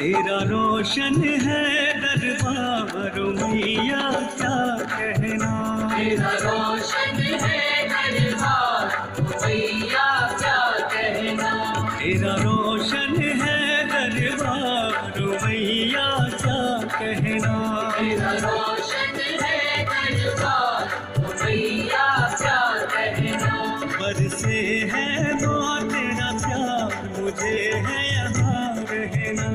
तेरा रोशन है दरबार मैया क्या कहना? तेरा रोशन है तेरा रोशन है दरबार मैया क्या कहना? तेरा रोशन है दरबार भैया क्या कहना? बरसे है नो तेरा प्यार मुझे है यहाँ रहना।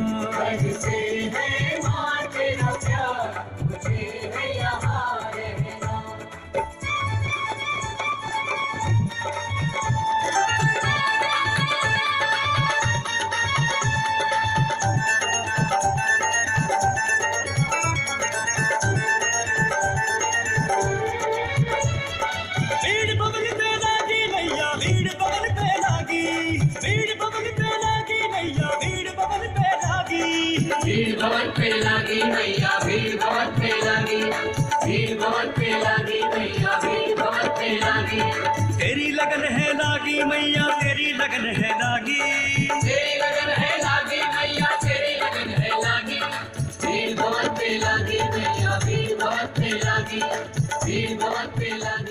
भीड़ भवन पे लगी मैया भीड़ भवन पे लगी भीड़ भवन पे लगी मैया भीड़ भवन पे लगी तेरी लगन है लागी मैया तेरी लगन है लागी। तेरी लगन है लागी मैया तेरी लगन है लागी। भीड़ भवन पे लगी मैया भीड़ भवन पे लगी भीड़ भवन पे लगी